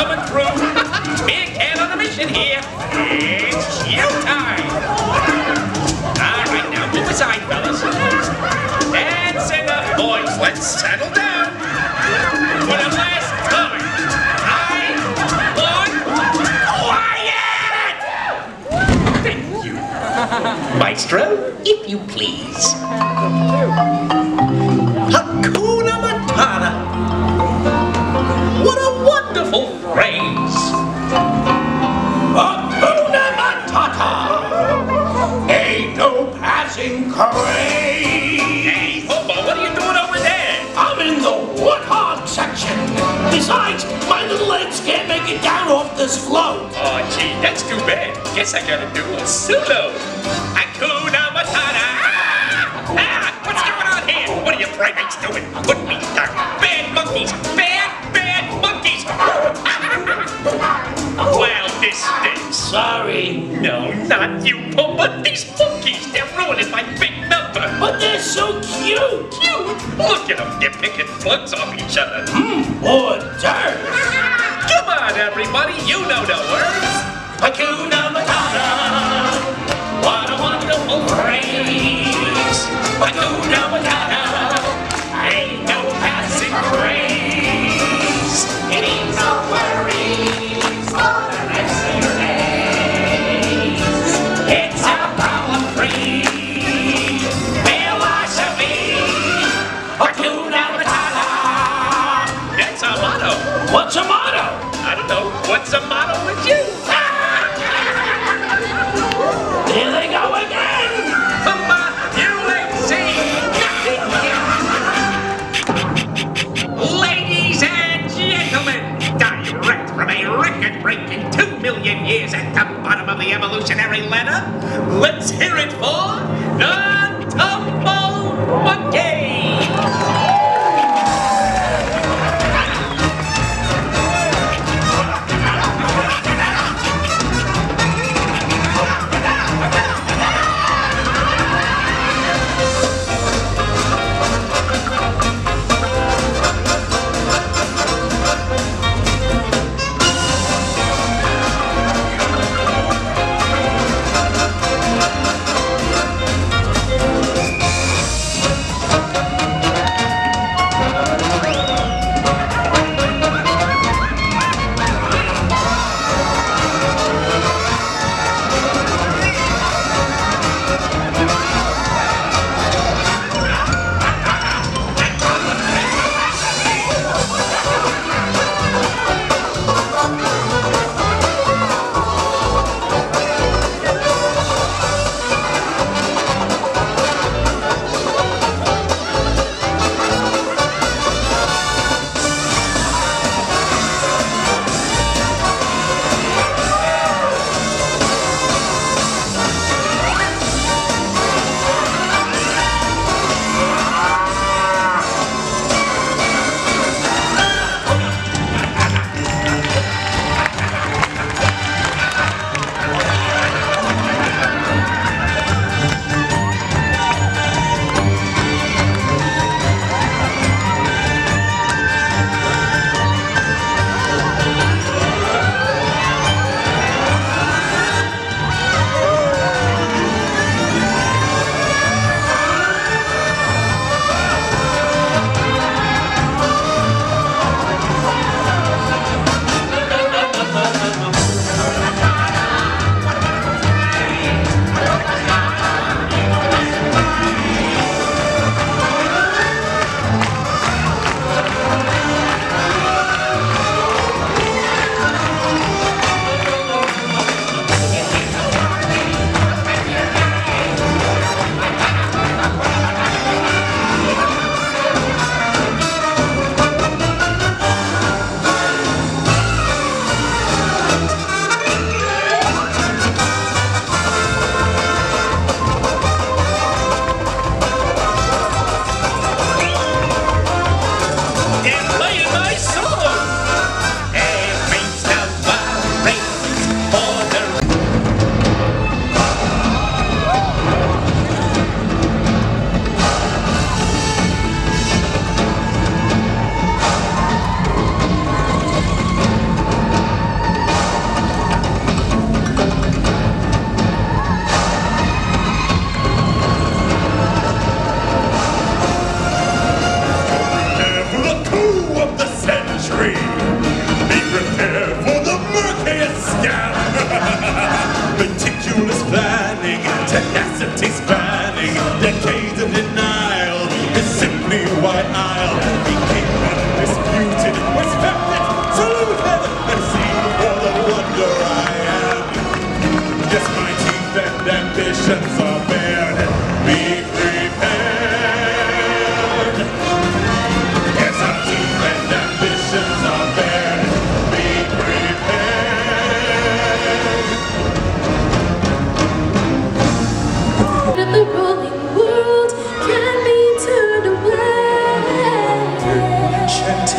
coming through. Big head on a mission here. It's showtime. All right, now move aside, fellas. That's enough, boys. Let's settle down. For the last time, I want quiet. Thank you. Maestro, if you please. Guess I gotta do a solo. Hakuna Matata! Ah! Ah! What's going on here? What are you primates doing? Put me down. Bad monkeys! Bad, bad monkeys! well, this stinks. Sorry. No, not you, Pumbaa. These monkeys, they're ruining my big number. But they're so cute. Cute? Look at them. They're picking plugs off each other. Mmm, more dirt. Come on, everybody. You know the words. Hakuna What's a motto with you? Here they go again! You ain't seen nothing yet! Ladies and gentlemen, direct from a record-breaking two million years at the bottom of the evolutionary ladder, let's hear it for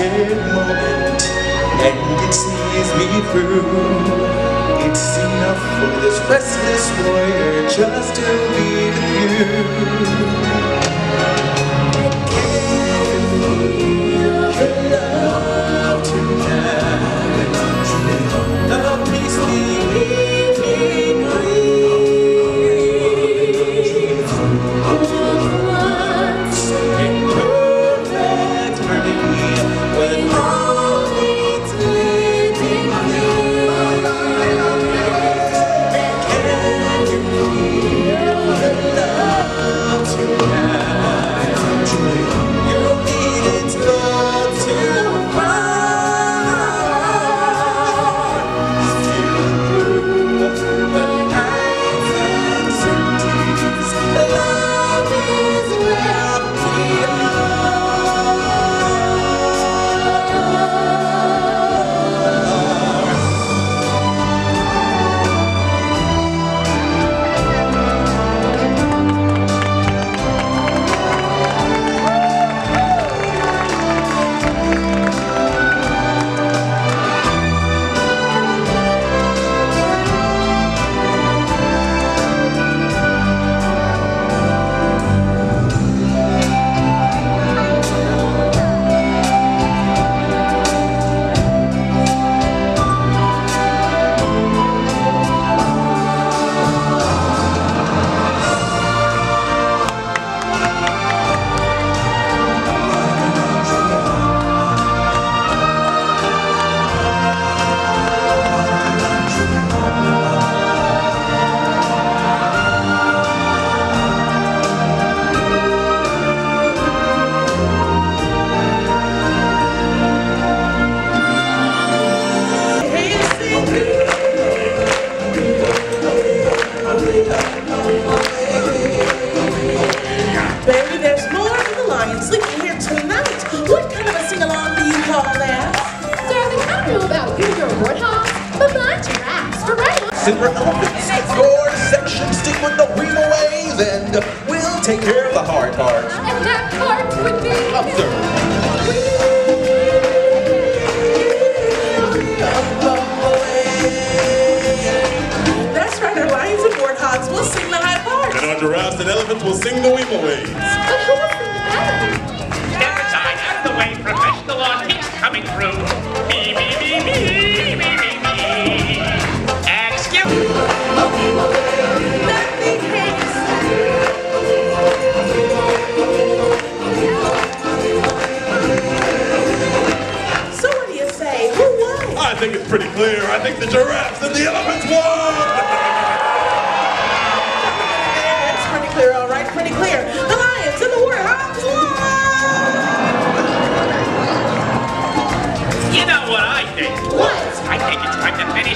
magic moment and it sees me through. It's enough for this restless warrior just to be with you. They're the hard parts. And that part would be... Absurd. Lions and warthogs will sing the high part. And our giraffes and elephants will sing the weep away. can many